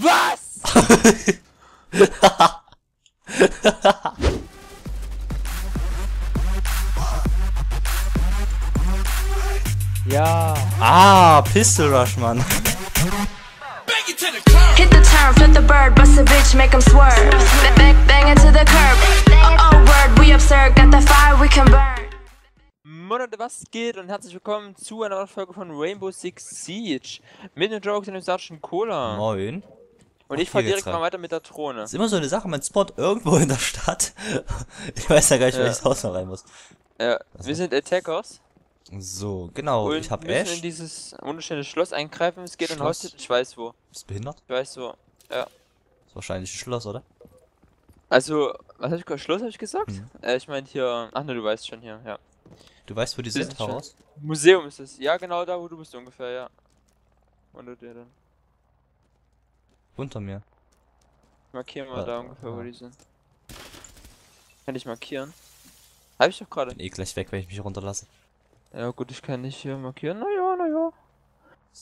Was? ja. ah, Pistol Rush, Mann. Hit the turn, flip the bird, bust a bitch, make 'em swerve. Bang, bang, bang it to the curb. Oh, oh, word, we absurd, got the fire we can burn. Monate, was geht und herzlich willkommen zu einer neuen Folge von Rainbow Six Siege mit den Jokes und dem Sergeant Cola. Moin. Und ich Ach, fahr hier geht's direkt mal rein. weiter mit der Drohne. Ist immer so eine Sache, man spawnt irgendwo in der Stadt. Ich weiß ja gar nicht, Ja. welches Haus man rein muss. Ja, wir sind Attackers So, genau, und ich hab müssen in Ash. dieses wunderschöne Schloss eingreifen. Es geht in? Hostage. Ich weiß wo. Bist du behindert? Ich weiß wo. Ist wahrscheinlich ein Schloss, oder? Also, was hab ich gesagt? Schloss hab ich gesagt? Mhm. Äh, ich meine hier. Ach ne, du weißt schon hier, ja. Du weißt, wo die sind, heraus? Museum ist es. Ja, genau da, wo du bist ungefähr, ja. Unter dir dann. Unter mir. Markieren wir da ungefähr, wo die sind. Kann ich markieren? Hab ich doch gerade. Bin eh gleich weg, wenn ich mich runterlasse. Ja gut, ich kann nicht hier markieren. Naja, naja.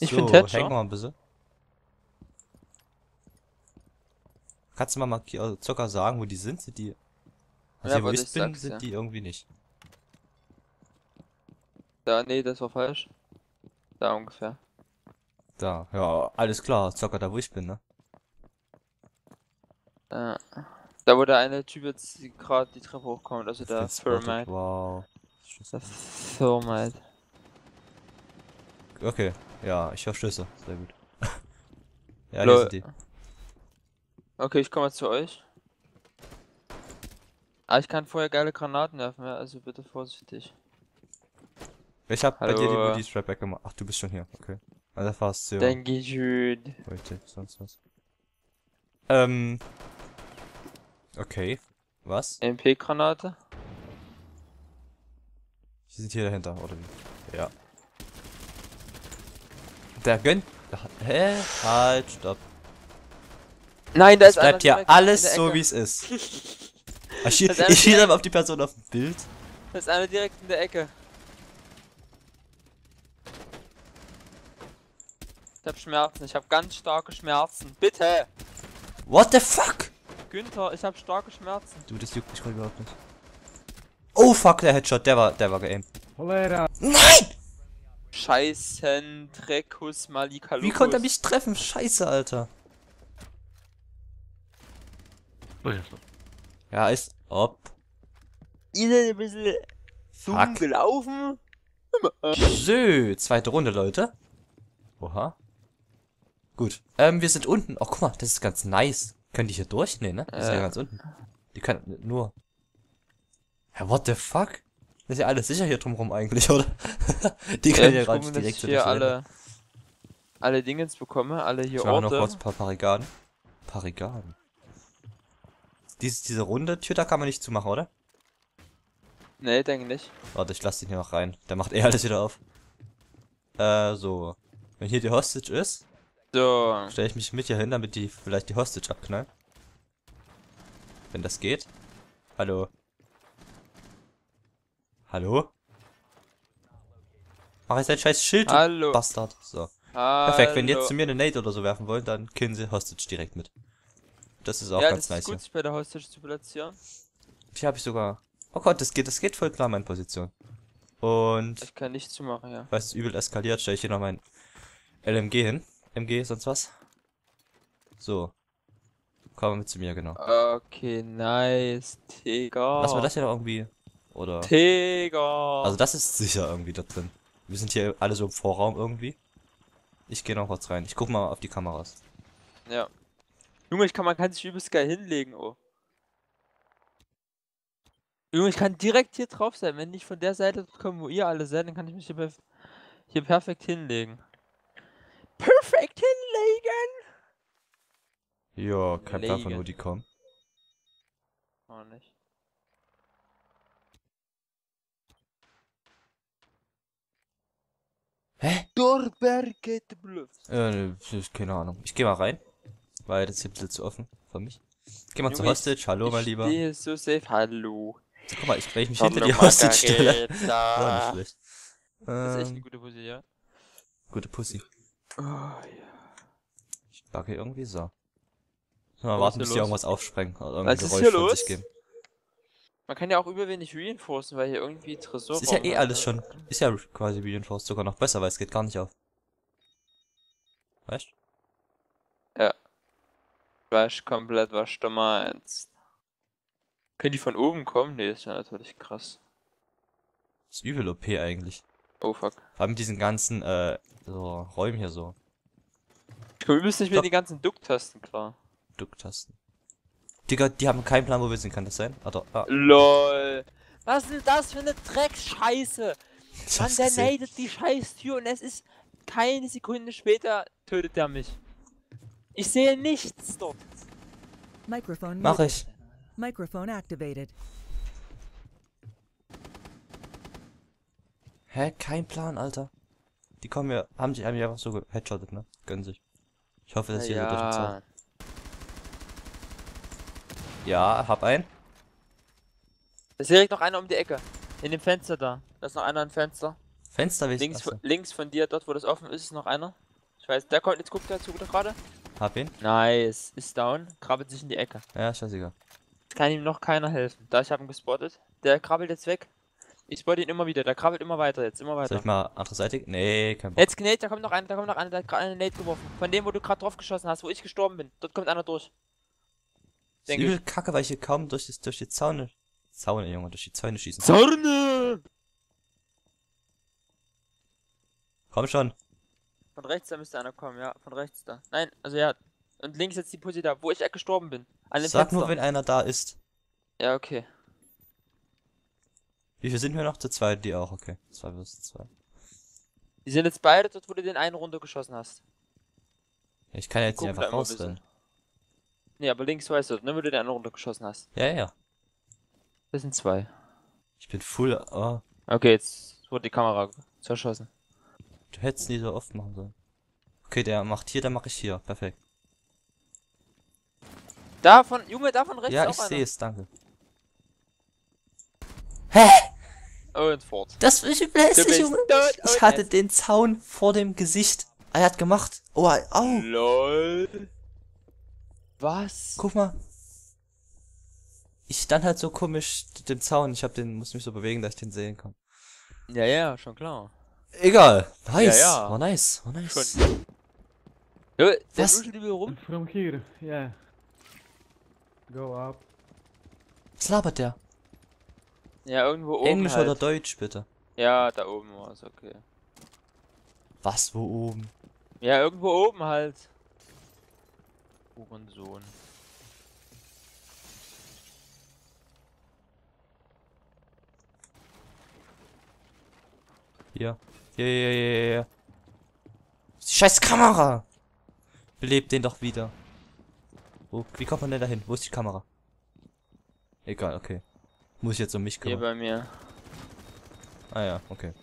Ich so, bin Thatcher. häng mal ein bisschen. Kannst du mal markier also circa sagen, wo die sind? Sind die... Also Ja, hier, wo ich ich bin, sind ja. die irgendwie nicht. Da, nee, das war falsch. Da ungefähr. Da, ja, alles klar, circa da, wo ich bin, ne? Äh, da wo der eine Typ jetzt gerade die Treppe hochkommt, also der Thermite. Wow. Der Thermite. Okay, ja, ich höre Schüsse. Sehr gut. ja, hier sind die. Okay, ich komme zu euch. Ah, ich kann vorher geile Granaten werfen, ja, also bitte vorsichtig. Ich hab bei dir die Hallo. Booty Strap weggemacht. Ach, du bist schon hier, okay. Also fast, ja. Danke schön. Heute, sonst was. Ähm. Okay. Was? MP-Granate? Die sind hier dahinter, oder wie? Ja. Der gönnt. Hä? Halt, stopp. Nein, da ist bleibt hier direkt alles so wie es ist. Ich Das ist ich schieße aber auf die Person auf dem Bild. Da ist einer direkt in der Ecke. Ich hab Schmerzen, ich hab ganz starke Schmerzen. Bitte! What the fuck? Günther, ich hab starke Schmerzen. Du, das juckt mich gerade überhaupt nicht. Oh fuck, der Headshot, der war, der war geaimt. Nein! Scheißen, Dreckus, Malikalukus. Wie konnte er mich treffen? Scheiße, Alter. Ja, ist ob. Ihr seid ein bisschen Fuck. gelaufen. So, zweite Runde, Leute. Oha. Gut. Ähm, wir sind unten. Oh, guck mal, das ist ganz nice. Können die hier durch? Nee, ne? Die sind ja Äh. ganz unten. Die können nur. Ja, what the fuck? Das ist ja alles sicher hier drumrum eigentlich, oder? die können ja ich gerade direkt hier alle, alle Dingens bekomme, alle hier Ich mache noch Orte. kurz ein paar Parigaden. Parigaden. Dies, diese runde Tür, da kann man nicht zumachen, oder? Nee, denke nicht. Warte, ich lasse den hier noch rein. Der macht eh alles wieder auf. Äh, so. Wenn hier die Hostage ist, So, stelle ich mich mit hier hin, damit die vielleicht die Hostage abknallen. Wenn das geht. Hallo. Hallo? Mach jetzt dein scheiß Schild, hallo. Bastard. So. hallo. Perfekt, wenn die jetzt zu mir eine Nate oder so werfen wollen, dann killen sie Hostage direkt mit. Das ist auch ja, ganz das ist nice gut, hier. sich bei der Hostage zu platzieren. Hier habe ich sogar. Oh Gott, das geht, das geht voll klar, meine Position. Und Ich kann nichts zumachen, ja. weil es übel eskaliert, stelle ich hier noch mein LMG hin. MG, sonst was? So. Komm mit zu mir, genau. Okay, nice. Tiger. Lass mal das hier noch irgendwie. Oder. Tiger. Also das ist sicher irgendwie da drin. Wir sind hier alle so im Vorraum irgendwie. Ich gehe noch kurz rein. Ich guck mal auf die Kameras. ja. Junge, ich kann, man kann sich übelst geil hinlegen, oh. Junge, ich kann direkt hier drauf sein. Wenn ich von der Seite komme, wo ihr alle seid, dann kann ich mich hier, perf hier perfekt hinlegen. Perfekt hinlegen! Ja, kein Plan von wo die kommen. Oh, nicht. Hä? Dorberget Bluff. Äh, ne, keine Ahnung. Ich gehe mal rein. Weil das ist hier ein bisschen zu offen für mich. Geh mal zur Junge, Hostage. Hallo, mein ich Lieber. stehe so safe. Hallo. Guck mal, ich, wenn ich mich hinter die Hostage stelle. War nicht schlecht. Das ist echt Ähm, eine gute Pussy, ja? gute Pussy. Oh, ja. Ich backe irgendwie so. Mal Was warten, ist bis hier irgendwas aufsprengen. Oder Was irgendein ist Geräusch hier von los? sich geben. Man kann ja auch über wenig reinforcen, weil hier irgendwie Tresor. Das ist ja eh alles schon. Ist ja quasi Reinforced sogar noch besser, weil es geht gar nicht auf. Weißt Weiß komplett, was du meinst. Können die von oben kommen? Nee, ist ja natürlich krass. Ist übel OP eigentlich. Oh fuck. Vor allem mit diesen ganzen, äh, so Räumen hier so. Ich komme übelst nicht mehr Stopp. die ganzen Ducktasten klar. Ducktasten. Digga, die haben keinen Plan, wo wir sind, kann das sein? Oder, ah, LOL. Was ist denn das für eine Dreckscheiße? hab's der nadet die scheiß Tür und es ist keine Sekunde später tötet er mich. Ich sehe nichts dort. Microphone Mach ich. Microphone activated. Hä? Kein Plan, Alter. Die kommen ja, haben sich einfach so geheadshottet, ne? Gönnen sich. Ich hoffe, dass hier so durch den Zaun. Ja. Hab einen. Da ist direkt noch einer um die Ecke. In dem Fenster da. Da ist noch einer im Fenster. Fenster. Links, achso. von, links von dir, dort wo das offen ist, ist noch einer. Ich weiß, der kommt, jetzt guckt der zu gerade. Hab ihn. Nice, ist down, krabbelt sich in die Ecke. Ja, scheißegal. Jetzt kann ihm noch keiner helfen. Da ich habe ihn gespottet. Der krabbelt jetzt weg. Ich spotte ihn immer wieder, der krabbelt immer weiter jetzt, immer Soll weiter. ich mal andere Seite? Nee, kein Bock. Jetzt Gnade, da kommt noch einer, da kommt noch einer, der hat gerade eine Nate geworfen. Von dem, wo du gerade drauf geschossen hast, wo ich gestorben bin. Dort kommt einer durch. Denke übel kacke, weil ich hier kaum durch, das, durch die Zaune. Zaune, Junge, durch die Zäune schießen. Zorne! Komm schon. Von rechts, da müsste einer kommen, ja, von rechts da. Nein, also ja. Und links jetzt die Pussy da, wo ich echt gestorben bin. An dem Sag Fenster. nur, wenn einer da ist. Ja, okay. Wie viel sind wir noch? Zu zweit, die auch, okay. Zwei plus zwei. Die sind jetzt beide dort, wo du den einen runtergeschossen hast. Ja, ich kann ja jetzt nicht einfach rausrennen. Nee, aber links weißt du, ne, wo du den einen runtergeschossen hast. Ja, ja. Das sind zwei. Ich bin full. Oh, Okay, jetzt wurde die Kamera zerschossen. du hättest nie so oft machen sollen. Okay, der macht hier, dann mache ich hier. Perfekt. Davon, Junge, davon rechts Ja, ich sehe es, danke. Und fort. Das ist hässlich, bist Junge. Ich hatte den Zaun vor dem Gesicht. Er hat gemacht. Oh, au. LOL. Was? Guck mal. Ich stand halt so komisch dem Zaun. Ich hab den, muss mich so bewegen, dass ich den sehen kann. Ja, ja, schon klar. Egal. Nice. Ja, ja. War nice. War nice. Schon. Der überall rum. From here, yeah. Go up. Was labert der? Ja, irgendwo oben Englisch halt. oder Deutsch, bitte? Ja, da oben war es, okay. Was, wo oben? Ja, irgendwo oben halt. Hurensohn. Hier. Hier, hier, hier, hier, hier. Die scheiß Kamera! Belebt den doch wieder. Wo, wie kommt man denn da hin? Wo ist die Kamera? Egal, okay. Muss ich jetzt um mich Hier kümmern. bei mir. Ah ja, okay.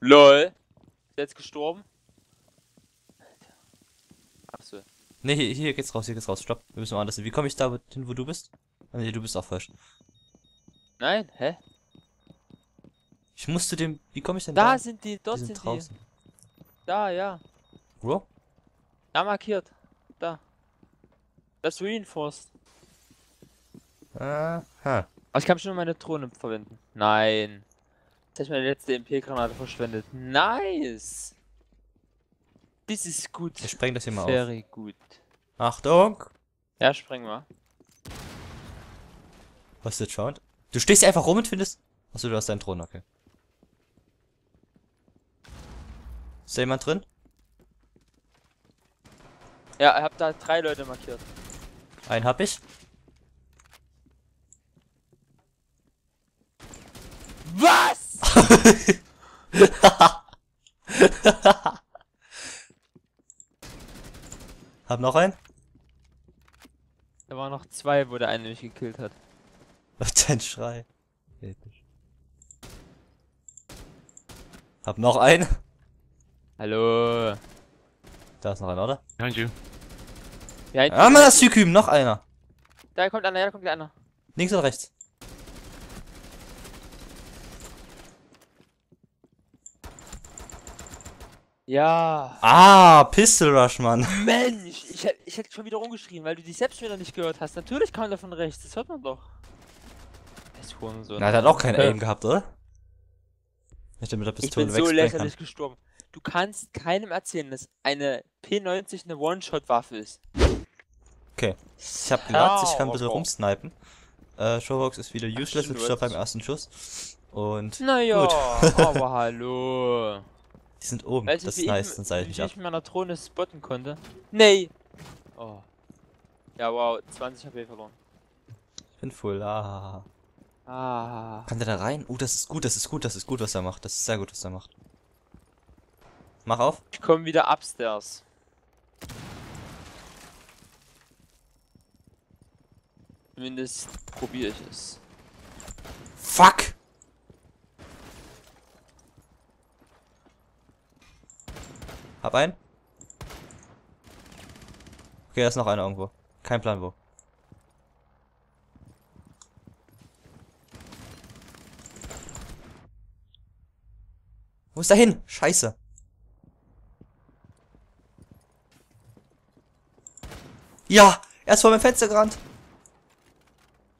LOL. Ist jetzt gestorben? Achso. Ne, hier, hier geht's raus, hier geht's raus. Stopp. Wir müssen woanders hin. Wie komme ich da hin, wo du bist? Nee, du bist auch falsch. Nein, hä? Ich musste dem. Wie komme ich denn Da da? sind die, die dort sind sind, draußen. die. Da, ja. Wo? Da markiert. Da. Das Reinforced. Aha. Aber ich kann schon meine Drohne verwenden. Nein. Jetzt habe ich meine letzte MP-Granate verschwendet. Nice. Das ist gut. Ich spreng das hier mal auf. Very gut. Achtung! Ja, spreng mal. Was ist jetzt Sound? Du stehst hier einfach rum und findest. Achso, du hast deinen Thron, okay. Ist da jemand drin? Ja, ich hab da drei Leute markiert. Einen hab ich. Was? Hab noch einen. Da waren noch zwei, wo der eine mich gekillt hat. Was dein Schrei? Episch. Hab noch einen. Hallo. Da ist noch einer, oder? Behind you. Ja, hinten- Ah, man, das Syküm, noch einer. Da kommt einer, ja, da kommt einer. Links oder rechts? Ja. Ah, Pistol Rush, Mann. Mensch, ich, ich hätte schon wieder rumgeschrien, weil du dich selbst wieder nicht gehört hast. Natürlich kam der von rechts, das hört man doch. Das Hurensohn. Na, der hat auch kein. Aim gehabt, oder? Mit der Ich Pistole bin so wegsprayen kann. lächerlich gestorben. Du kannst keinem erzählen, dass eine P90 eine One-Shot-Waffe ist. Okay. Ich hab gelacht, ich kann ein bisschen rumsnipen. Äh, Showbox ist wieder useless, ich beim ersten Schuss. Und Naja, Gut. aber hallo. Die sind oben, Weißt das ist nice, ich, dann sei ich nicht ich ab. mit meiner Drohne spotten konnte? Nee. Oh. Ja, wow, 20 HP verloren. Ich bin full, ah. Ah. Kann der da rein? Uh, das ist gut, das ist gut, das ist gut, was er macht. Das ist sehr gut, was er macht. Mach auf. Ich komme wieder upstairs. Zumindest probiere ich es. Fuck! Hab einen. Okay, da ist noch einer irgendwo. Kein Plan wo. Wo ist er hin? Scheiße. Ja, er ist vor meinem Fenster gerannt.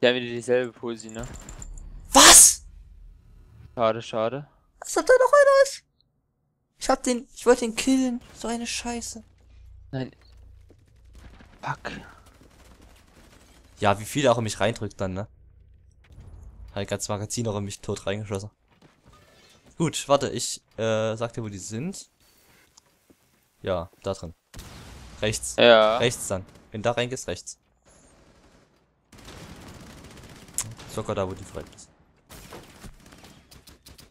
Haben wieder dieselbe Posi, ne? Was? Schade, schade. Als ob da noch einer ist. Ich hab den, ich wollte ihn killen. So eine Scheiße. Nein. Fuck. Ja, wie viel er auch in mich reindrückt dann, ne? Hat ganz Magazin auch in mich tot reingeschossen. Gut, warte, ich äh, sag dir, wo die sind. Ja, da drin. Rechts. Ja. Rechts dann. Wenn da reingehst, rechts. Sogar da, wo die frei ist.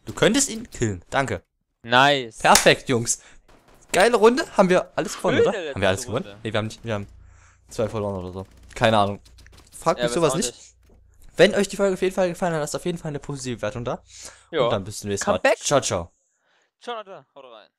Du könntest ihn killen. Danke. Nice. Perfekt, Jungs. Geile Runde. Haben wir alles gewonnen, Schöne oder? Haben wir alles Runde. gewonnen? Ne, wir haben nicht, wir haben zwei verloren oder so. Keine Ahnung. Fragt Ja, mich sowas nicht. Wenn euch die Folge auf jeden Fall gefallen hat, lasst auf jeden Fall eine positive Wertung da. Und Ja. dann bis zum nächsten Mal. Come back. Ciao, ciao. Ciao, Leute. Haut rein.